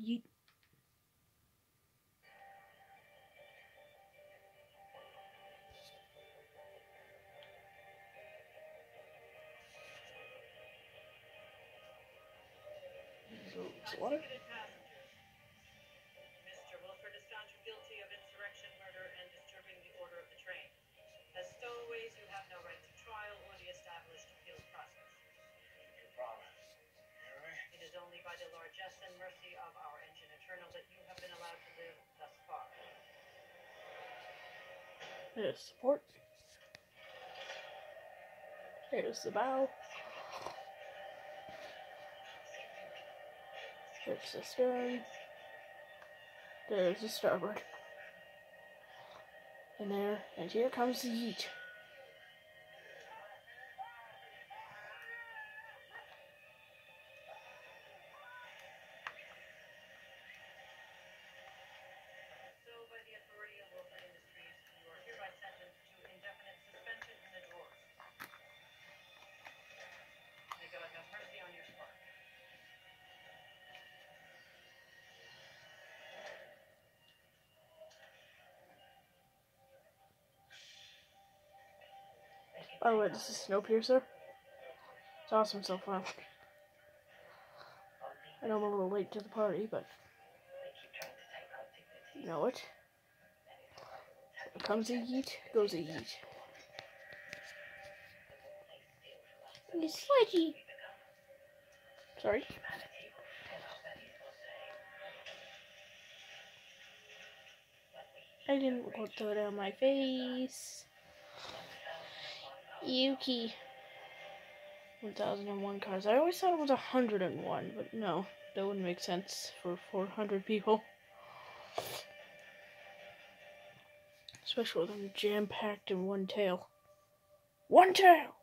Yeet. So, water? Mr. Wilford is found guilty of insurrection, murder, and disturbing the order of the train. As stowaways, you have no right to trial or the established appeals process. You promise. Mary? It is only by the largesse and mercy of that you have been allowed to live thus far. There's support. There's the bow. There's the stern. There's the starboard. And there, and here comes the yeet. Oh, By the way, this is Snowpiercer. It's awesome so far. I know I'm a little late to the party, but you know what? Comes a yeet, goes a yeet. It's sludgy. Sorry? I didn't want to throw it on my face. Yuki. 1001 cars. I always thought it was 101, but no, that wouldn't make sense for 400 people. Especially with them jam packed in one tail. One tail!